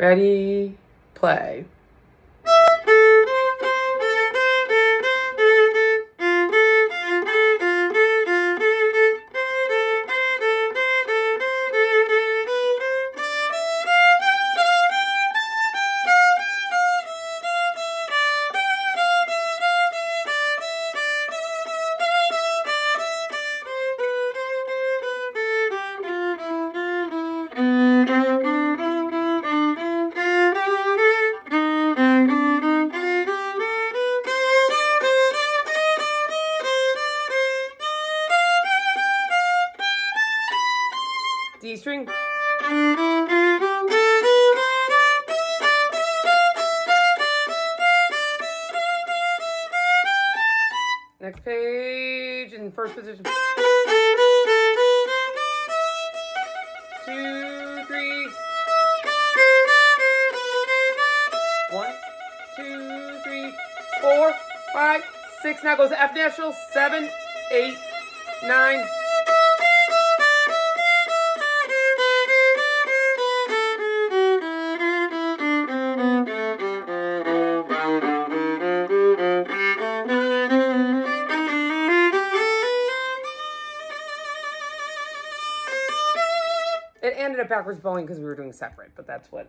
Ready, play. D string. Next page in first position. Two, three. One, two, three, four, five, six. Now goes F natural. Seven, eight, nine. It ended up backwards bowing because we were doing separate, but that's what